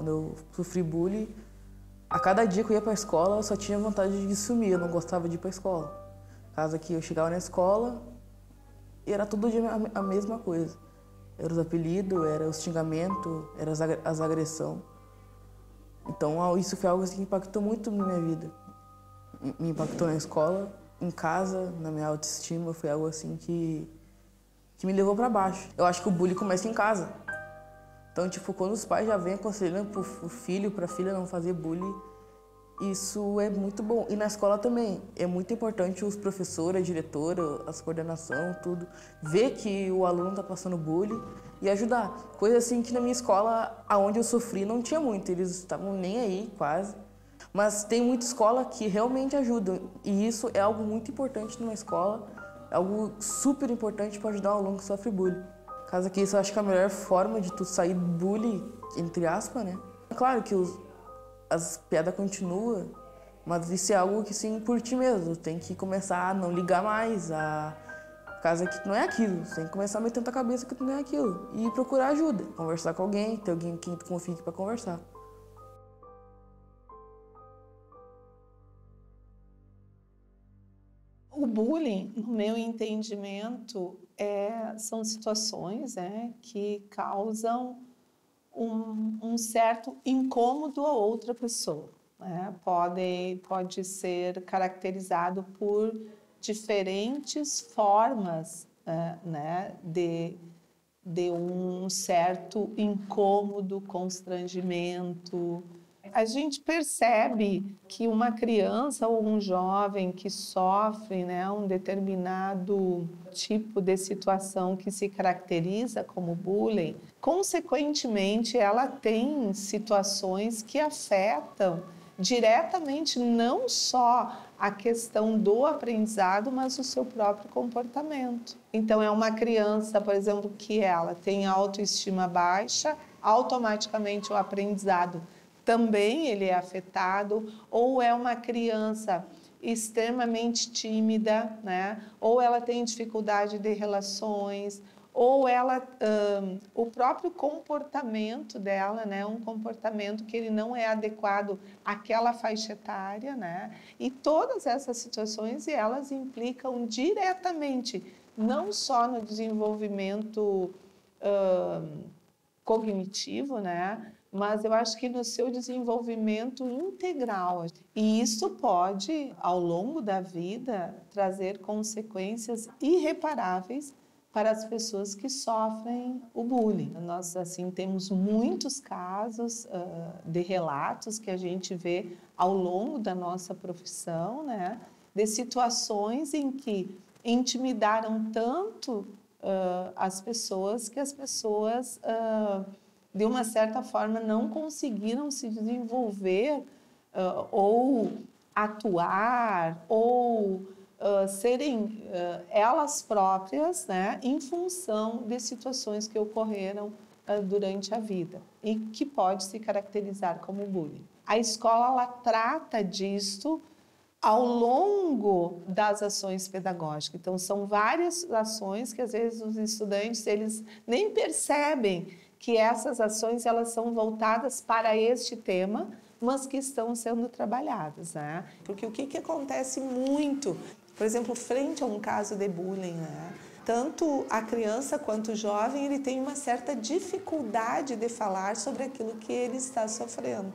Quando eu sofri bullying, a cada dia que eu ia para a escola, eu só tinha vontade de sumir, eu não gostava de ir para a escola. Caso que eu chegava na escola e era todo dia a mesma coisa. Era os apelidos, era os xingamentos, era as agressões. Então isso foi algo assim, que impactou muito na minha vida. Me impactou na escola, em casa, na minha autoestima, foi algo assim que, que me levou para baixo. Eu acho que o bullying começa em casa. Então, tipo, quando os pais já vêm aconselhando pro filho, pra filha não fazer bullying, isso é muito bom. E na escola também. É muito importante os professores, a diretora, as coordenação, tudo, ver que o aluno está passando bullying e ajudar. Coisa assim que na minha escola, aonde eu sofri, não tinha muito. Eles estavam nem aí, quase. Mas tem muita escola que realmente ajudam. E isso é algo muito importante numa escola. É algo super importante para ajudar um aluno que sofre bullying. Caso que isso eu acho que é a melhor forma de tu sair do bullying, entre aspas, né? É claro que os, as piadas continuam, mas isso é algo que sim por ti mesmo. Tem que começar a não ligar mais, a casa que não é aquilo. Tem que começar a meter na cabeça que tu não é aquilo. E procurar ajuda, conversar com alguém, ter alguém quem tu confie para conversar. Bullying, no meu entendimento, é, são situações é, que causam um, um certo incômodo a outra pessoa. Né? Pode, pode ser caracterizado por diferentes formas é, né, de, de um certo incômodo, constrangimento, a gente percebe que uma criança ou um jovem que sofre né, um determinado tipo de situação que se caracteriza como bullying, consequentemente, ela tem situações que afetam diretamente não só a questão do aprendizado, mas o seu próprio comportamento. Então, é uma criança, por exemplo, que ela tem autoestima baixa, automaticamente o aprendizado também ele é afetado, ou é uma criança extremamente tímida, né? ou ela tem dificuldade de relações, ou ela, um, o próprio comportamento dela, né, um comportamento que ele não é adequado àquela faixa etária, né, e todas essas situações elas implicam diretamente não só no desenvolvimento um, cognitivo, né, mas eu acho que no seu desenvolvimento integral. E isso pode, ao longo da vida, trazer consequências irreparáveis para as pessoas que sofrem o bullying. Nós assim temos muitos casos uh, de relatos que a gente vê ao longo da nossa profissão, né, de situações em que intimidaram tanto uh, as pessoas que as pessoas uh, de uma certa forma, não conseguiram se desenvolver uh, ou atuar ou uh, serem uh, elas próprias né, em função de situações que ocorreram durante a vida e que pode se caracterizar como bullying. A escola ela trata disto ao longo das ações pedagógicas. Então são várias ações que às vezes os estudantes eles nem percebem que essas ações elas são voltadas para este tema, mas que estão sendo trabalhadas, né? Porque o que, que acontece muito, por exemplo, frente a um caso de bullying, né? Tanto a criança quanto o jovem, ele tem uma certa dificuldade de falar sobre aquilo que ele está sofrendo.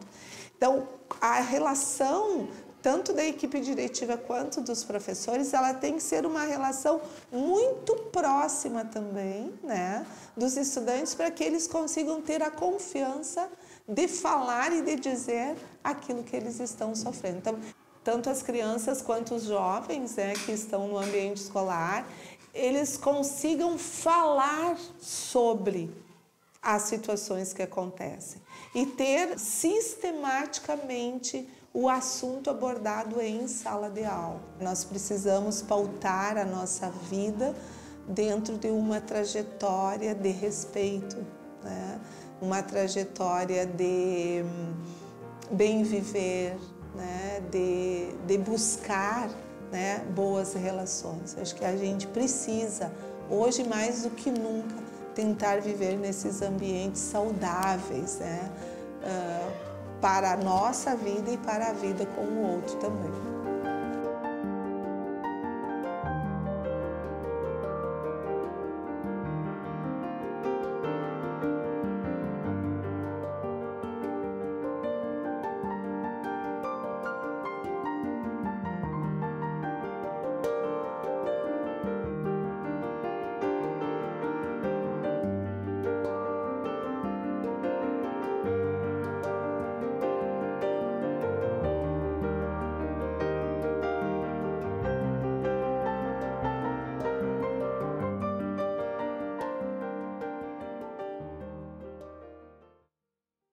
Então, a relação tanto da equipe diretiva quanto dos professores, ela tem que ser uma relação muito próxima também, né, dos estudantes para que eles consigam ter a confiança de falar e de dizer aquilo que eles estão sofrendo. Então, tanto as crianças quanto os jovens, né, que estão no ambiente escolar, eles consigam falar sobre as situações que acontecem e ter sistematicamente o assunto abordado em sala de aula. Nós precisamos pautar a nossa vida dentro de uma trajetória de respeito, né? uma trajetória de hum, bem viver, né? de, de buscar né? boas relações. Acho que a gente precisa, hoje mais do que nunca, tentar viver nesses ambientes saudáveis, né? Para a nossa vida e para a vida com o outro também.